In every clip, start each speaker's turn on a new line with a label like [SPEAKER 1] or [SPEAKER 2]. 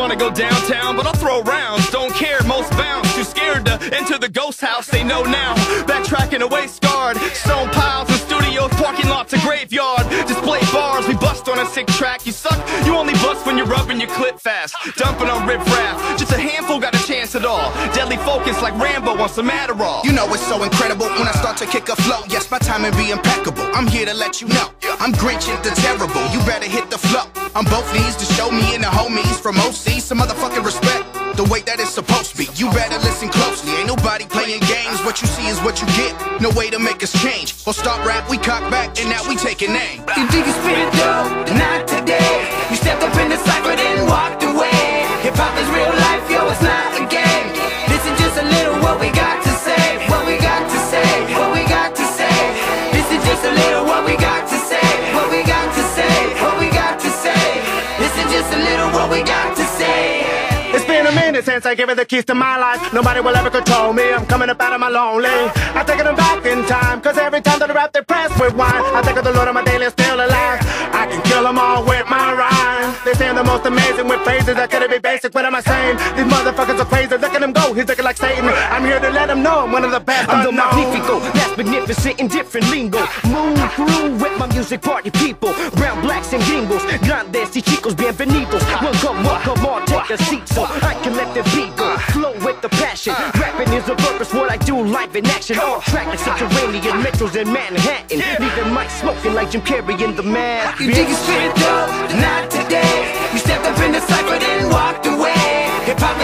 [SPEAKER 1] wanna go downtown, but I'll throw rounds. Don't care, most bounce. Too scared to enter the ghost house, they know now. Backtracking away scarred. Stone piles and studios, parking lots, a graveyard. Display bars, we bust on a sick track. You suck, you only bust when you're rubbing your clip fast. Dumping on rip rap. Just a handful got a chance at all. Deadly focus like Rambo on some Adderall.
[SPEAKER 2] You know it's so incredible when I start to kick a flow. Yes, my timing be impeccable. I'm here to let you know. I'm Grinch the terrible. You better hit the flow. I'm both knees to show me and the homies from OC some motherfucking respect. The way that it's supposed to be. You better listen closely. Ain't nobody playing games. What you see is what you get. No way to make us change. Well, stop rap, we cock back, and now we taking name.
[SPEAKER 3] You think you spit it dope? Not today. You stepped up in the cypher, then
[SPEAKER 4] since I gave her the keys to my life. Nobody will ever control me. I'm coming up out of my lonely. I'm taking them back in time. Cause every time that I rap, they press with wine. I think of the Lord of my daily still alive. I can kill them all with my rhyme. They say I'm the most amazing with phrases that couldn't be basic. What am I saying? These motherfuckers are crazy. Look at them go. He's looking like Satan. I'm here to let them know I'm one of the best.
[SPEAKER 5] I'm the. Magnifico, that's magnificent in different lingo. Move through with my music party people. Brown, blacks, and gringos. Grandes y chicos, bienvenidos. Welcome, welcome on, take a seat so I can let the beat go. Flow with the passion. Rapping is a purpose, what I do live in action. On track like subterranean metros in Manhattan. Leaving mic smoking like Jim Carrey in the Mask.
[SPEAKER 3] You think you spit it dope? Not today. You stepped up in the cypher, then walked away. Hip hop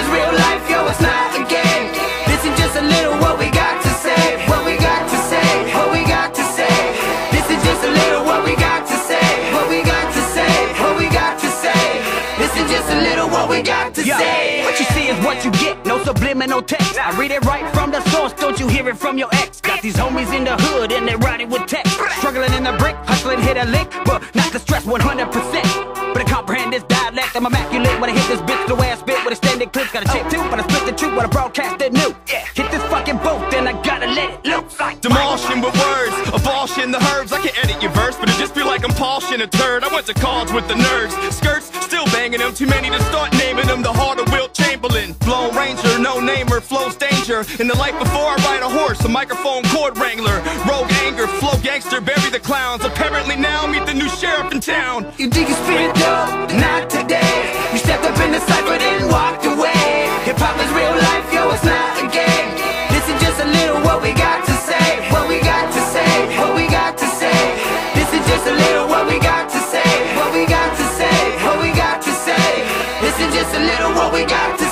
[SPEAKER 3] Just a little what we got to
[SPEAKER 5] Yo,
[SPEAKER 3] say.
[SPEAKER 5] what you see is what you get, no subliminal text. I read it right from the source, don't you hear it from your ex? Got these homies in the hood and they're riding with text. Struggling in the brick, hustling, hit a lick, but not the stress 100%. But I comprehend this dialect, I'm immaculate when I hit this bitch, the way I spit with extended clips. Got a chip too, but I spit the truth when I broadcast it new. Hit this fucking boat, then I gotta let it loose. Like
[SPEAKER 1] Demolishing with words, abolishing the herbs. I can I'm a turd. I went to college with the nerds, skirts still banging them. Too many to start naming them. The heart of Wilt Chamberlain, Blown Ranger, no namer, flows danger. In the life before I ride a horse, a microphone cord wrangler, rogue anger, flow gangster, bury the clowns. Apparently now meet the new sheriff in town.
[SPEAKER 3] You think you spit it dope? Not today. You stepped up in we got to